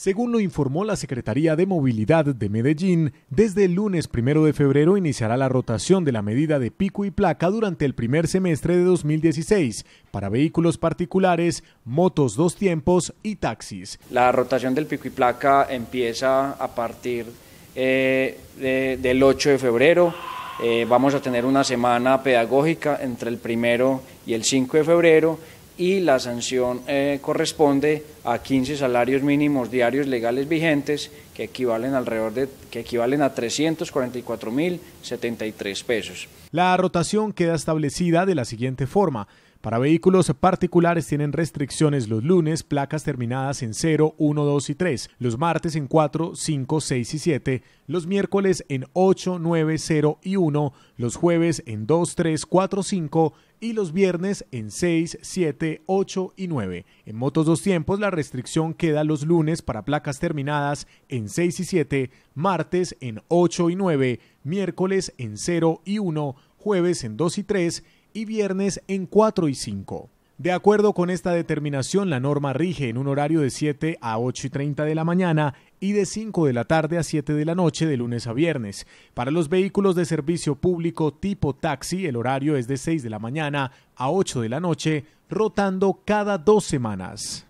Según lo informó la Secretaría de Movilidad de Medellín, desde el lunes primero de febrero iniciará la rotación de la medida de pico y placa durante el primer semestre de 2016 para vehículos particulares, motos dos tiempos y taxis. La rotación del pico y placa empieza a partir eh, del 8 de febrero. Eh, vamos a tener una semana pedagógica entre el primero y el 5 de febrero y la sanción eh, corresponde a 15 salarios mínimos diarios legales vigentes que equivalen alrededor de que equivalen a 344.073 pesos. La rotación queda establecida de la siguiente forma: para vehículos particulares tienen restricciones los lunes, placas terminadas en 0, 1, 2 y 3, los martes en 4, 5, 6 y 7, los miércoles en 8, 9, 0 y 1, los jueves en 2, 3, 4, 5 y los viernes en 6, 7, 8 y 9. En motos dos tiempos la restricción queda los lunes para placas terminadas en 6 y 7, martes en 8 y 9, miércoles en 0 y 1, jueves en 2 y 3 y viernes en 4 y 5. De acuerdo con esta determinación, la norma rige en un horario de 7 a 8 y 30 de la mañana y de 5 de la tarde a 7 de la noche de lunes a viernes. Para los vehículos de servicio público tipo taxi, el horario es de 6 de la mañana a 8 de la noche, rotando cada dos semanas.